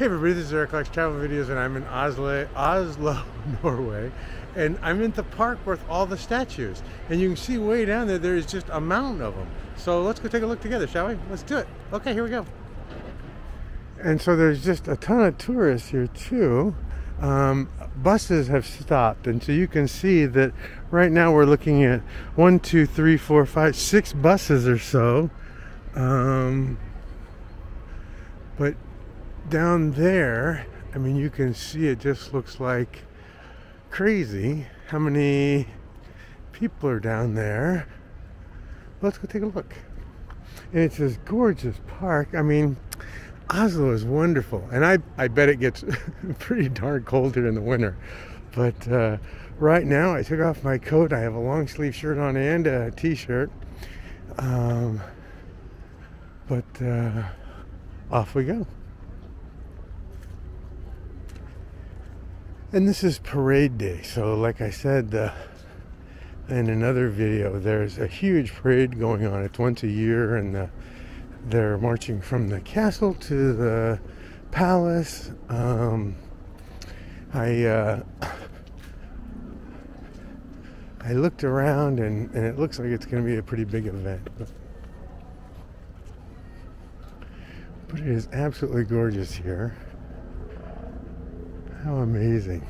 Hey everybody, this is Eric Clark's Travel Videos and I'm in Oslo, Oslo, Norway. And I'm in the park with all the statues. And you can see way down there, there is just a mountain of them. So let's go take a look together, shall we? Let's do it. Okay, here we go. And so there's just a ton of tourists here too. Um, buses have stopped and so you can see that right now we're looking at one two three four five six buses or so um, but down there, I mean, you can see it just looks like crazy how many people are down there. Let's go take a look. And it's this gorgeous park. I mean, Oslo is wonderful. And I, I bet it gets pretty darn cold here in the winter. But uh, right now, I took off my coat. I have a long sleeve shirt on and a t-shirt. Um, but uh, off we go. And this is parade day. So, like I said uh, in another video, there's a huge parade going on. It's once a year, and uh, they're marching from the castle to the palace. Um, I uh, I looked around, and, and it looks like it's going to be a pretty big event. But it is absolutely gorgeous here. How amazing.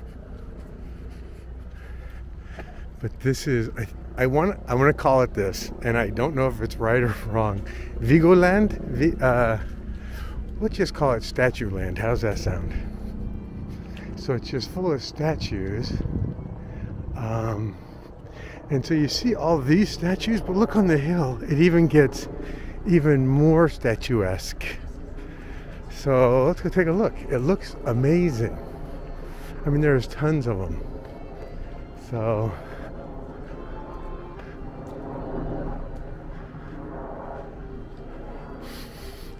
But this is I, I want I want to call it this and I don't know if it's right or wrong. Vigoland, V, uh, let's just call it Statue Land. How's that sound? So it's just full of statues. Um, and so you see all these statues, but look on the hill. It even gets even more statuesque. So let's go take a look. It looks amazing. I mean, there's tons of them. So,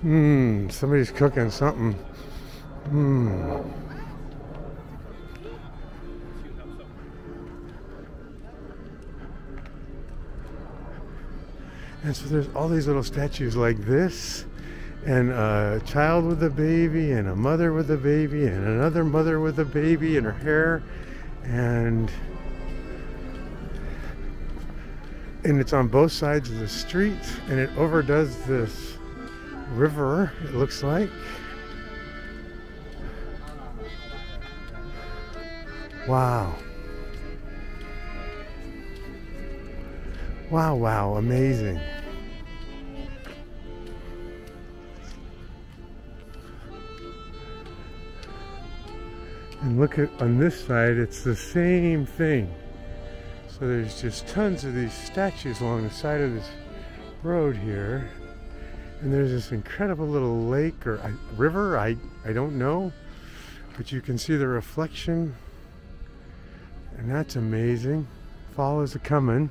hmm, somebody's cooking something. Hmm. And so there's all these little statues like this and a child with a baby and a mother with a baby and another mother with a baby and her hair. And and it's on both sides of the street and it overdoes this river it looks like. Wow. Wow wow amazing And look at on this side, it's the same thing. So there's just tons of these statues along the side of this road here. And there's this incredible little lake or uh, river, I, I don't know. But you can see the reflection. And that's amazing. Fall is a coming.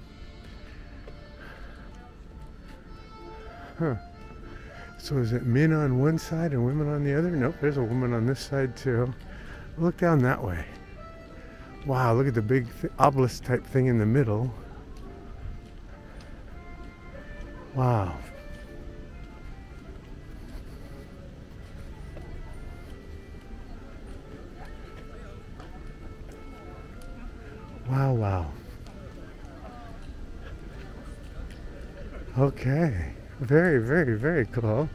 Huh. So is it men on one side and women on the other? Nope, there's a woman on this side too. Look down that way. Wow, look at the big th obelisk type thing in the middle. Wow. Wow, wow. Okay. Very, very, very cool.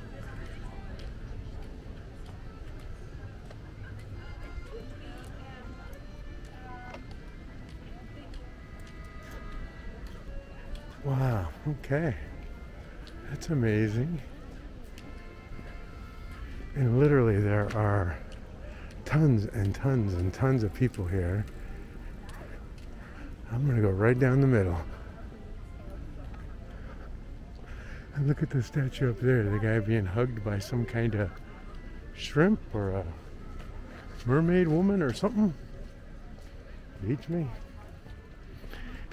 That's amazing. And literally, there are tons and tons and tons of people here. I'm going to go right down the middle. And look at the statue up there, the guy being hugged by some kind of shrimp or a mermaid woman or something. Beats me.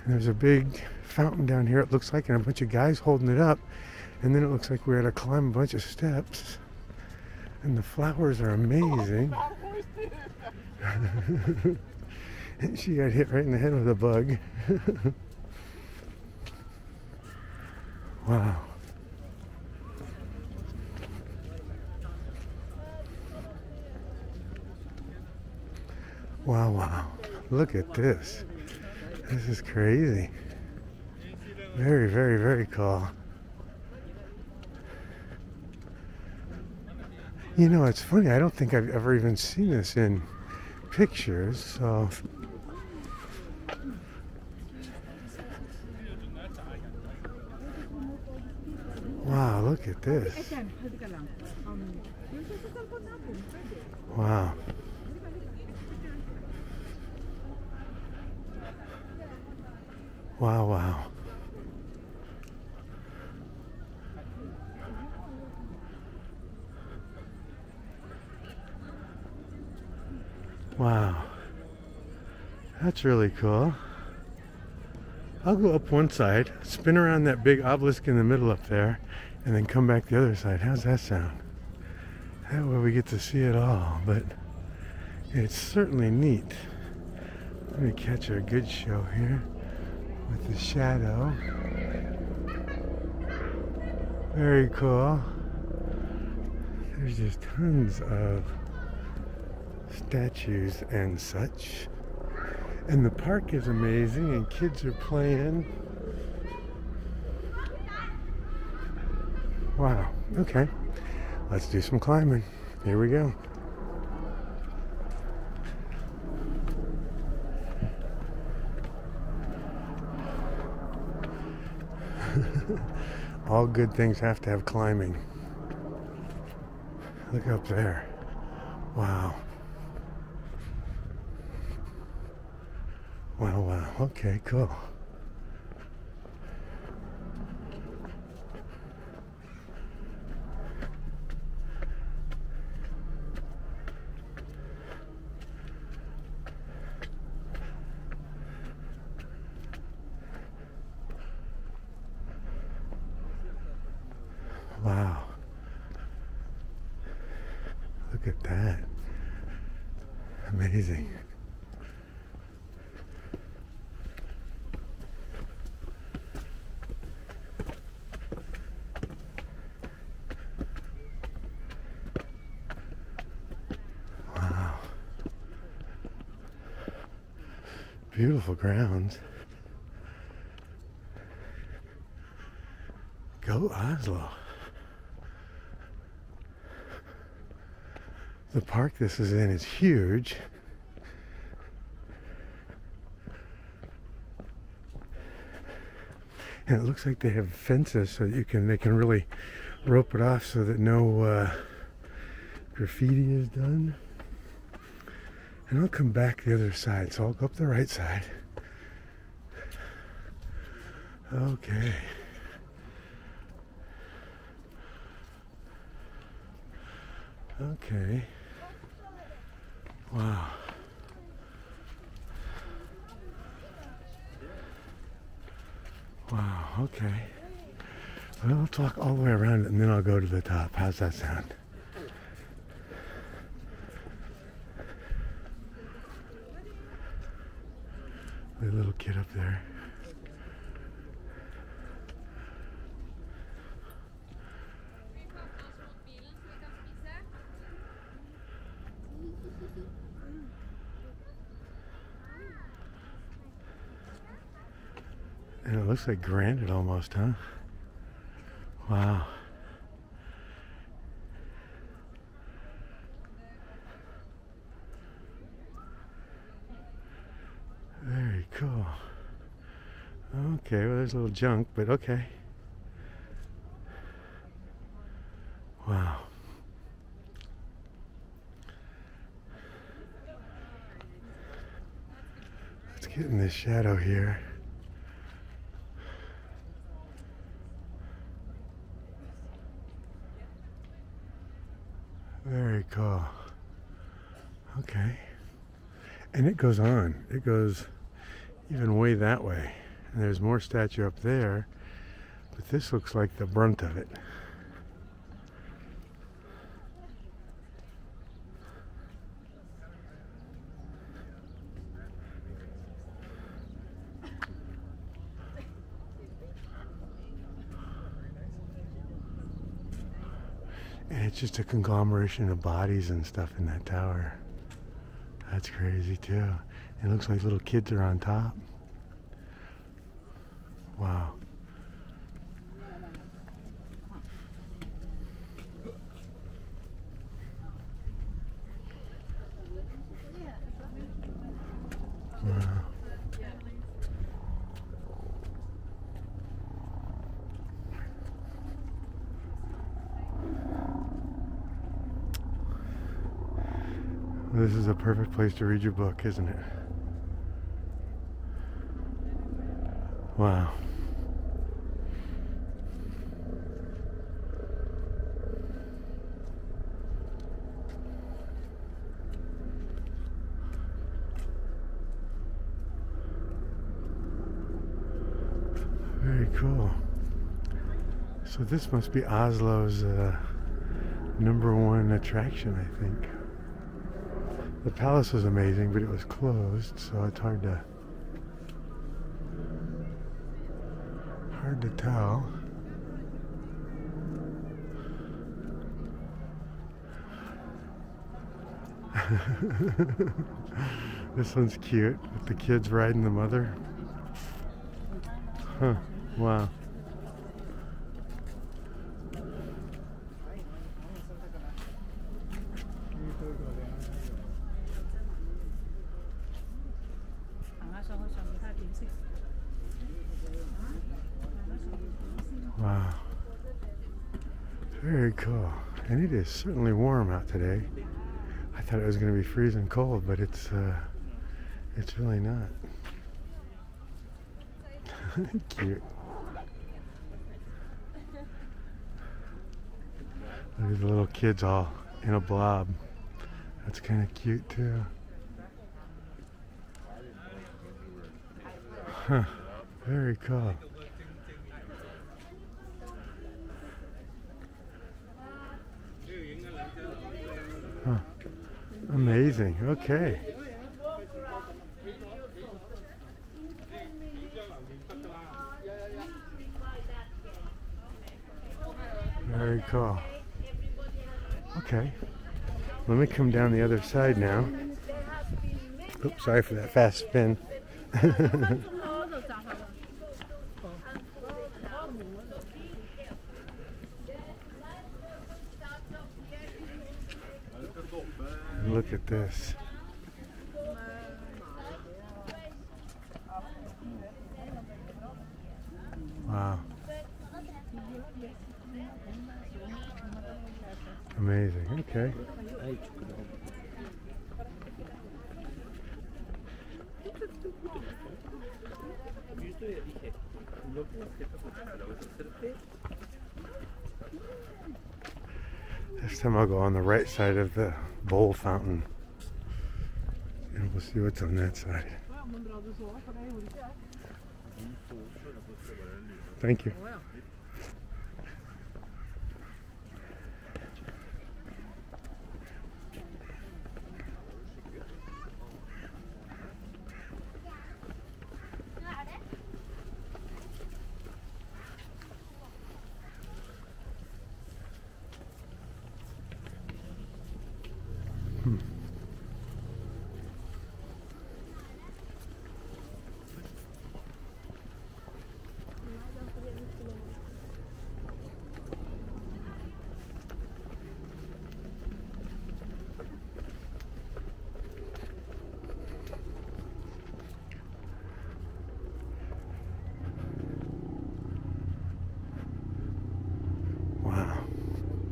And there's a big fountain down here, it looks like, and a bunch of guys holding it up. And then it looks like we had to climb a bunch of steps. And the flowers are amazing. and she got hit right in the head with a bug. wow. Wow, wow. Look at this. This is crazy. Very, very, very cool. You know, it's funny. I don't think I've ever even seen this in pictures. So Wow, look at this. Wow. Wow, wow. Wow. That's really cool. I'll go up one side, spin around that big obelisk in the middle up there, and then come back the other side. How's that sound? That way we get to see it all, but it's certainly neat. Let me catch a good show here with the shadow. Very cool. There's just tons of statues and such. And the park is amazing, and kids are playing. Wow, okay. Let's do some climbing. Here we go. All good things have to have climbing. Look up there. Wow. Wow, wow. Uh, okay, cool. Wow. Look at that. Amazing. Wow. Beautiful grounds. Go Oslo. The park this is in is huge. And it looks like they have fences so you can they can really rope it off so that no uh, graffiti is done. And I'll come back the other side, so I'll go up the right side. Okay. Okay. Wow. Wow, okay. Well, let's walk all the way around and then I'll go to the top. How's that sound? Kid up there. And it looks like granite almost, huh? Wow. Very cool. Okay, well, there's a little junk, but okay. Wow. Let's get in this shadow here. Very cool. Okay. And it goes on. It goes even way that way. And there's more statue up there. But this looks like the brunt of it. And it's just a conglomeration of bodies and stuff in that tower. That's crazy too. It looks like little kids are on top. Wow. Wow. This is a perfect place to read your book, isn't it? Wow. Very cool. So this must be Oslo's uh, number one attraction, I think. The palace was amazing, but it was closed, so it's hard to hard to tell. this one's cute with the kids riding the mother. Huh. Wow. Very cool. And it is certainly warm out today. I thought it was going to be freezing cold, but it's uh, it's really not. Cute. Look at the little kids all in a blob. That's kind of cute too. Huh. Very cool. Huh. Amazing. Okay. Very cool. Okay. Let me come down the other side now. Oops, sorry for that fast spin. Look at this. Wow. Amazing. Okay. This time I'll go on the right side of the bowl fountain. And we'll see what's on that side. Thank you. Wow.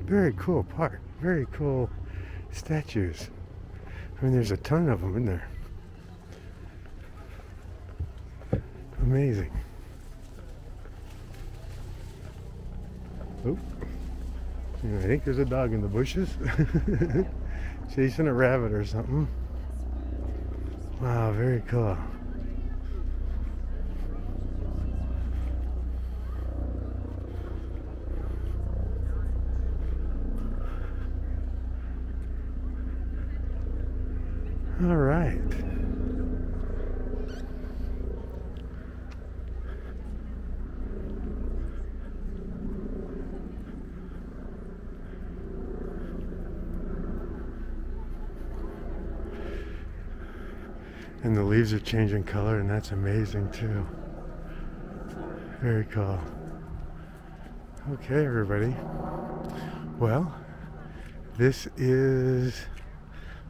Very cool park. Very cool statues. I mean, there's a ton of them in there. Amazing. Oh, I think there's a dog in the bushes. Chasing a rabbit or something. Wow, very cool. All right. And the leaves are changing color, and that's amazing too. Very cool. Okay, everybody. Well, this is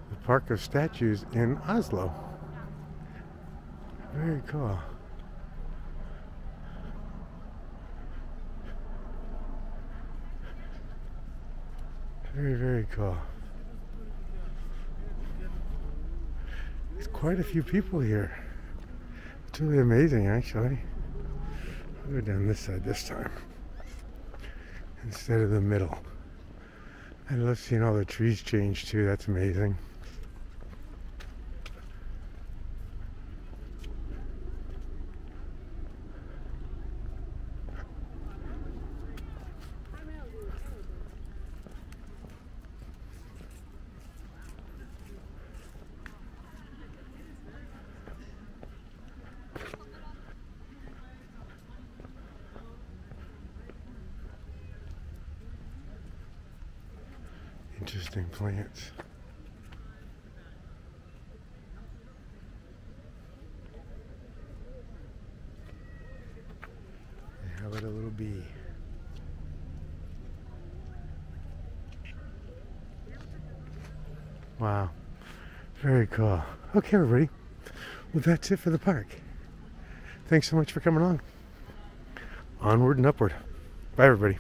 the Park of Statues in Oslo. Very cool. Very, very cool. There's quite a few people here. It's really amazing, actually. I'll go down this side this time instead of the middle. I love seeing all the trees change too. That's amazing. Interesting plants. how about a little bee? Wow. Very cool. Okay, everybody. Well, that's it for the park. Thanks so much for coming along. Onward and upward. Bye, everybody.